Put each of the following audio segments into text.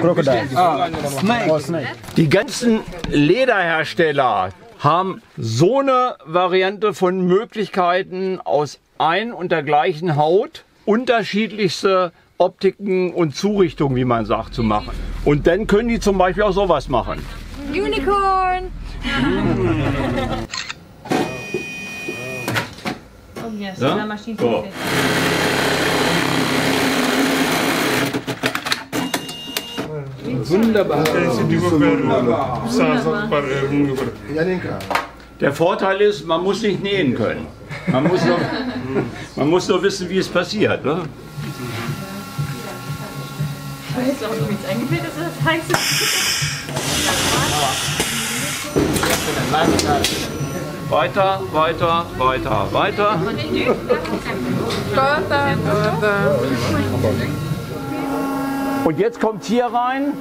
Crocodile. Oh. Die ganzen Lederhersteller haben so eine Variante von Möglichkeiten aus ein und der gleichen Haut unterschiedlichste Optiken und Zurichtungen, wie man sagt, zu machen. Und dann können die zum Beispiel auch sowas machen. Unicorn! oh yes, Ja? la machine So. Der Vorteil ist, man muss nicht nähen können. Man muss nur, man muss nur wissen, wie es passiert. Ne? Ich weiß auch nicht, wie es eingefällt ist, das heißt. Weiter, weiter, weiter, weiter. Und jetzt kommt hier rein.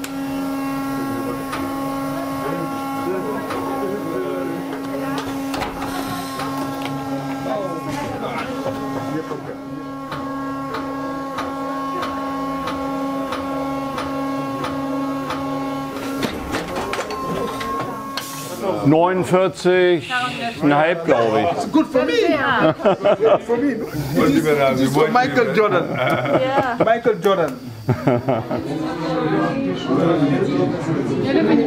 Neunundvierzig,5 glaube ich. Good for me. for me. This Michael Jordan. Michael Jordan. Я люблю не